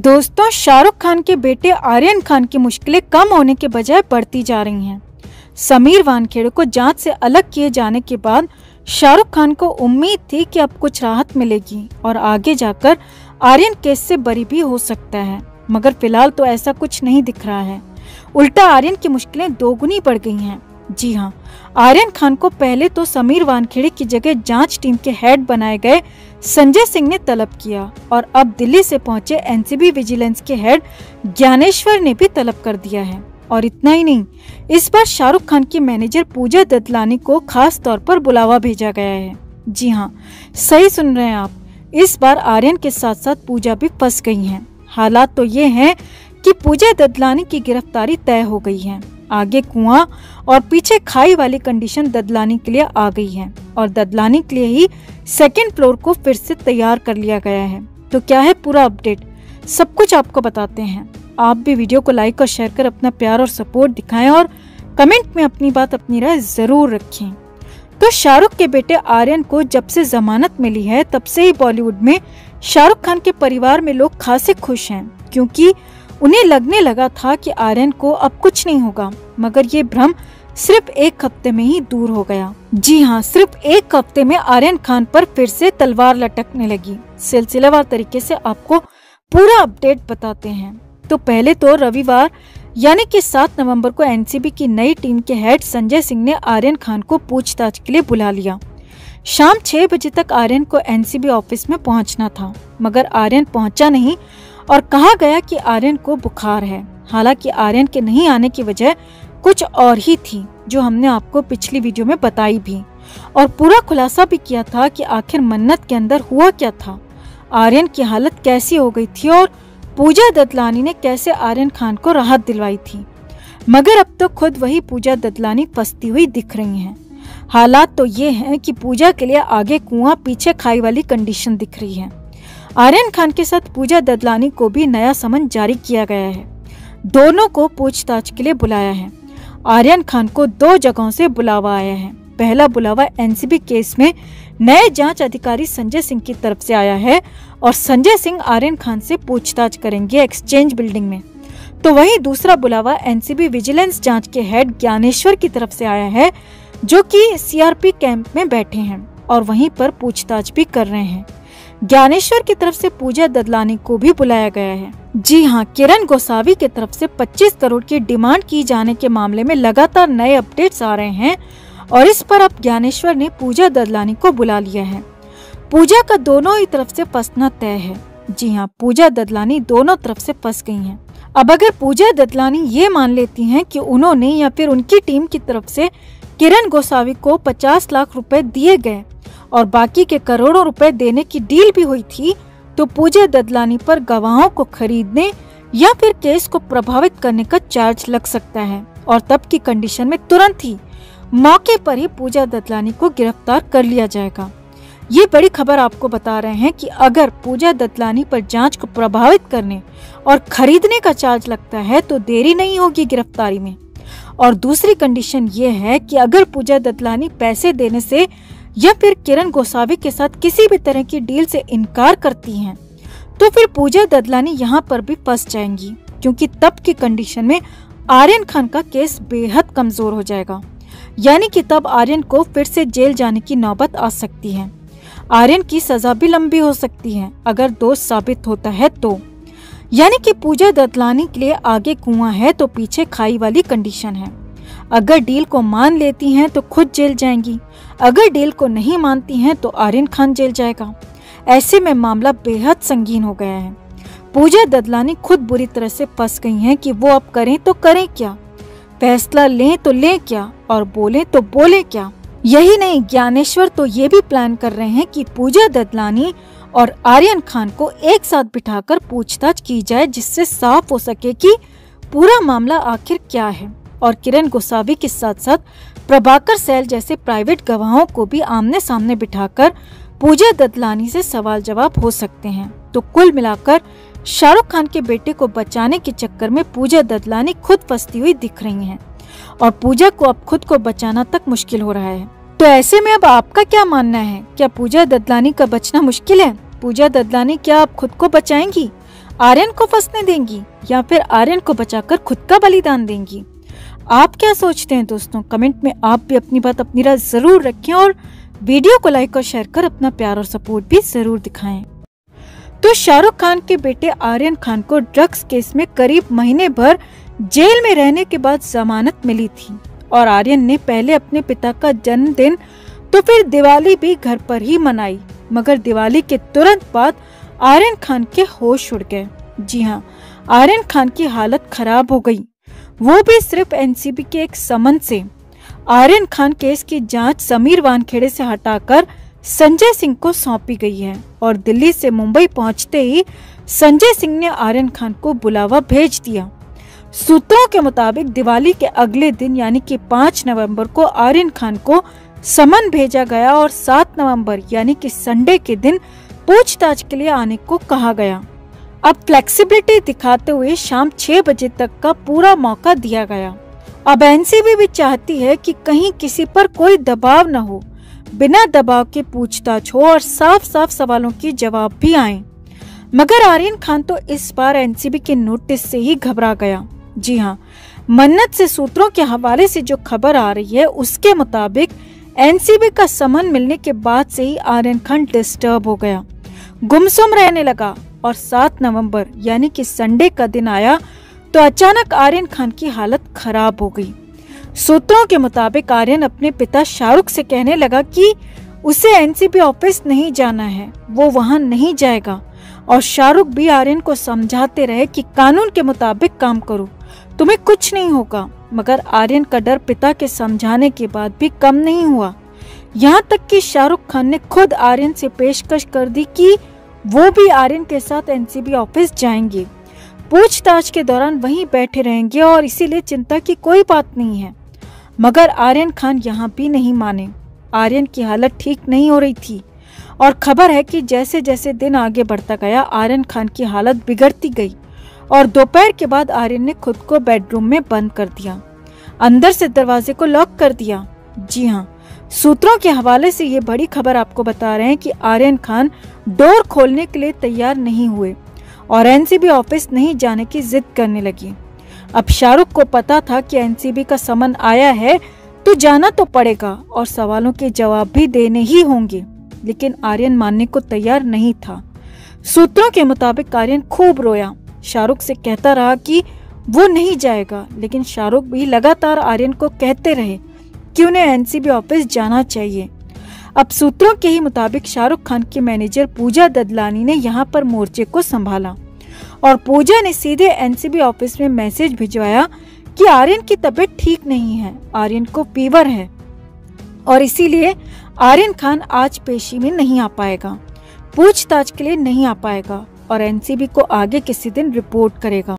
दोस्तों, शाहरुख खान के बेटे आर्यन खान की मुश्किलें कम होने के बजाय बढ़ती जा रही हैं। समीर वानखेड़े को जाँच से अलग किए जाने के बाद शाहरुख खान को उम्मीद थी कि अब कुछ राहत मिलेगी और आगे जाकर आर्यन केस से बरी भी हो सकता है, मगर फ़िलहाल तो ऐसा कुछ नहीं दिख रहा है। उल्टा आर्यन की मुश्किलें दोगुनी बढ़ गई हैं। जी हाँ आर्यन खान को पहले तो समीर वानखेड़े की जगह जाँच टीम के हेड बनाए गए संजय सिंह ने तलब किया और अब दिल्ली से पहुँचे एनसीबी विजिलेंस के हेड ज्ञानेश्वर ने भी तलब कर दिया है। और इतना ही नहीं, इस बार शाहरुख खान की मैनेजर पूजा दतलानी को खास तौर पर बुलावा भेजा गया है। जी हाँ सही सुन रहे हैं आप, इस बार आर्यन के साथ साथ पूजा भी फंस गई हैं। हालात तो ये हैं कि पूजा ददलानी की गिरफ्तारी तय हो गई है। आगे कुआँ और पीछे खाई वाली कंडीशन ददलानी के लिए आ गई है और ददलानी के लिए ही सेकेंड फ्लोर को फिर से तैयार कर लिया गया है। तो क्या है पूरा अपडेट सब कुछ आपको बताते हैं। आप भी वीडियो को लाइक और शेयर कर अपना प्यार और सपोर्ट दिखाएँ और कमेंट में अपनी बात, अपनी राय ज़रूर रखें। तो शाहरुख के बेटे आर्यन को जब से जमानत मिली है, तब से ही बॉलीवुड में शाहरुख खान के परिवार में लोग खासे खुश हैं, क्योंकि उन्हें लगने लगा था कि आर्यन को अब कुछ नहीं होगा, मगर ये भ्रम सिर्फ़ एक हफ़्ते में ही दूर हो गया। जी हाँ सिर्फ़ एक हफ़्ते में आर्यन खान पर फिर से तलवार लटकने लगी। सिलसिलेवार तरीके से आपको पूरा अपडेट बताते हैं। तो पहले तो रविवार, यानी कि 7 नवंबर को एनसीबी की नई टीम के हेड संजय सिंह ने आर्यन खान को पूछताछ के लिए बुला लिया। शाम छह बजे तक आर्यन को एनसीबी ऑफ़िस में पहुँचना था, मगर आर्यन पहुँचा नहीं और कहा गया कि आर्यन को बुखार है। हालाँकि आर्यन के नहीं आने की वजह कुछ और ही थी, जो हमने आपको पिछली वीडियो में बताई भी। और पूरा खुलासा भी किया था कि आखिर मन्नत के अंदर हुआ क्या था। आर्यन की हालत कैसी हो गई थी और पूजा ददलानी ने कैसे आर्यन खान को राहत दिलवाई थी। मगर अब तो खुद वही पूजा ददलानी फंसती हुई दिख रही हैं। हालात तो ये हैं कि पूजा के लिए आगे कुआँ पीछे खाई वाली कंडीशन दिख रही है। आर्यन खान के साथ पूजा ददलानी को भी नया समन जारी किया गया है। दोनों को पूछताछ के लिए बुलाया है। आर्यन खान को दो जगहों से बुलावा आया है। पहला बुलावा एनसीबी केस में नए जाँच अधिकारी संजय सिंह की तरफ़ से आया है और संजय सिंह आर्यन खान से पूछताछ करेंगे एक्सचेंज बिल्डिंग में। तो वहीं दूसरा बुलावा एनसीबी विजिलेंस जाँच के हेड ज्ञानेश्वर की तरफ़ से आया है, जो कि सीआरपी कैंप में बैठे हैं और वहीं पर पूछताछ भी कर रहे हैं। ज्ञानेश्वर की तरफ़ से पूजा ददलानी को भी बुलाया गया है। जी हाँ किरण गोसावी की तरफ़ से 25 करोड़ की डिमांड की जाने के मामले में लगातार नए अपडेट्स आ रहे हैं और इस पर अब ज्ञानेश्वर ने पूजा ददलानी को बुला लिया है। पूजा का दोनों ही तरफ़ से फंसना तय है। जी हाँ पूजा ददलानी दोनों तरफ़ से फंस गई हैं। अब अगर पूजा ददलानी ये मान लेती हैं कि उन्होंने या फिर उनकी टीम की तरफ़ से किरण गोसावी को 50 लाख रुपए दिए गए और बाकी के करोड़ों रुपए देने की डील भी हुई थी तो पूजा ददलानी पर गवाहों को खरीदने या फिर केस को प्रभावित करने का चार्ज लग सकता है, और तब की कंडीशन में तुरंत ही मौके पर ही पूजा ददलानी को गिरफ़्तार कर लिया जाएगा। ये बड़ी खबर आपको बता रहे हैं कि अगर पूजा दतलानी पर जाँच को प्रभावित करने और खरीदने का चार्ज लगता है तो देरी नहीं होगी गिरफ्तारी में। और दूसरी कंडीशन ये है कि अगर पूजा दतलानी पैसे देने से या फिर किरण गोसावी के साथ किसी भी तरह की डील से इनकार करती हैं तो फिर पूजा ददलानी यहाँ पर भी फंस जाएँगी, क्योंकि तब की कंडीशन में आर्यन खान का केस बेहद कमज़ोर हो जाएगा। यानी कि तब आर्यन को फिर से जेल जाने की नौबत आ सकती है। आर्यन की सजा भी लंबी हो सकती है, अगर दोष साबित होता है तो। यानी कि पूजा ददलानी के लिए आगे कुआँ है तो पीछे खाई वाली कंडीशन है। अगर डील को मान लेती हैं तो खुद जेल जाएँगी। अगर डील को नहीं मानती हैं तो आर्यन खान जेल जाएगा। ऐसे में मामला बेहद संगीन हो गया है। पूजा ददलानी खुद बुरी तरह से फंस गई हैं कि वो अब करें तो करें क्या? फैसला लें तो लें क्या? और बोलें तो बोले क्या? यही नहीं, ज्ञानेश्वर तो ये भी प्लान कर रहे हैं कि पूजा ददलानी और आर्यन खान को एक साथ बिठाकर पूछताछ की जाए जिससे साफ़ हो सके कि पूरा मामला आखिर क्या है। और किरण गोसावी के साथ साथ प्रभाकर सैल जैसे प्राइवेट गवाहों को भी आमने सामने बिठाकर पूजा ददलानी से सवाल जवाब हो सकते हैं। तो कुल मिलाकर शाहरुख खान के बेटे को बचाने के चक्कर में पूजा ददलानी खुद फंसती हुई दिख रही हैं और पूजा को अब खुद को बचाना तक मुश्किल हो रहा है। तो ऐसे में अब आपका क्या मानना है? क्या पूजा ददलानी का बचना मुश्किल है? पूजा ददलानी क्या आप खुद को बचाएँगी? आर्यन को फंसने देंगी या फिर आर्यन को बचाकर खुद का बलिदान देंगी? आप क्या सोचते हैं दोस्तों? कमेंट में आप भी अपनी बात, अपनी राय ज़रूर रखें और वीडियो को लाइक और शेयर कर अपना प्यार और सपोर्ट भी ज़रूर दिखाएँ। तो शाहरुख खान के बेटे आर्यन खान को ड्रग्स केस में करीब महीने भर जेल में रहने के बाद जमानत मिली थी और आर्यन ने पहले अपने पिता का जन्मदिन तो फिर दिवाली भी घर पर ही मनाई, मगर दिवाली के तुरंत बाद आर्यन खान के होश उड़ गए। जी हाँ आर्यन खान की हालत खराब हो गई। वो भी सिर्फ़ एनसीबी के एक समन से। आर्यन खान केस की जाँच समीर वानखेड़े से हटाकर संजय सिंह को सौंपी गई है और दिल्ली से मुंबई पहुँचते ही संजय सिंह ने आर्यन खान को बुलावा भेज दिया। सूत्रों के मुताबिक दिवाली के अगले दिन यानी कि 5 नवंबर को आर्यन खान को समन भेजा गया और 7 नवंबर यानी कि संडे के दिन पूछताछ के लिए आने को कहा गया। अब फ्लेक्सिबिलिटी दिखाते हुए शाम 6 बजे तक का पूरा मौका दिया गया। अब एनसीबी भी चाहती है कि कहीं किसी पर कोई दबाव न हो। बिना दबाव के पूछताछ हो और साफ़ साफ़ सवालों की जवाब भी आए। मगर आर्यन खान तो इस बार एनसीबी के नोटिस से ही घबरा गया। जी हाँ मन्नत से सूत्रों के हवाले से जो खबर आ रही है, उसके मुताबिक एनसीबी का समन मिलने के बाद से ही आर्यन खान डिस्टर्ब हो गया। गुमसुम रहने लगा। और 7 नवंबर, यानी कि संडे का दिन आया तो अचानक आर्यन खान की हालत खराब हो गई। सूत्रों के मुताबिक आर्यन अपने पिता शाहरुख से कहने लगा कि उसे एनसीबी ऑफ़िस नहीं जाना है, वो वहाँ नहीं जाएगा। और शाहरुख भी आर्यन को समझाते रहे कि कानून के मुताबिक काम करो, तुम्हें कुछ नहीं होगा, मगर आर्यन का डर पिता के समझाने के बाद भी कम नहीं हुआ। यहाँ तक कि शाहरुख खान ने खुद आर्यन से पेशकश कर दी कि वो भी आर्यन के साथ एनसीबी ऑफ़िस जाएँगे। पूछताछ के दौरान वहीं बैठे रहेंगे और इसीलिए चिंता की कोई बात नहीं है। मगर आर्यन खान यहाँ भी नहीं माने। आर्यन की हालत ठीक नहीं हो रही थी और खबर है कि जैसे जैसे दिन आगे बढ़ता गया, आर्यन खान की हालत बिगड़ती गई और दोपहर के बाद आर्यन ने खुद को बेडरूम में बंद कर दिया। अंदर से दरवाजे को लॉक कर दिया। जी हाँ सूत्रों के हवाले से ये बड़ी खबर आपको बता रहे हैं कि आर्यन खान डोर खोलने के लिए तैयार नहीं हुए और एनसीबी ऑफ़िस नहीं जाने की जिद करने लगी। अब शाहरुख को पता था कि एनसीबी का समन आया है तो जाना तो पड़ेगा और सवालों के जवाब भी देने ही होंगे, लेकिन आर्यन मानने को तैयार नहीं था। सूत्रों के मुताबिक आर्यन खूब रोया। शाहरुख से कहता रहा कि वो नहीं जाएगा, लेकिन शाहरुख भी लगातार आर्यन को कहते रहे। कि उन्हें एनसीबी ऑफ़िस जाना चाहिए। अब सूत्रों के ही मुताबिक शाहरुख खान की मैनेजर पूजा ददलानी ने यहाँ पर मोर्चे को संभाला और पूजा ने सीधे एनसीबी ऑफ़िस में मैसेज भिजवाया कि आर्यन की तबीयत ठीक नहीं है, आर्यन को फीवर है और इसीलिए आर्यन खान आज पेशी में नहीं आ पाएगा, पूछताछ के लिए नहीं आ पाएगा और एनसीबी को आगे किसी दिन रिपोर्ट करेगा।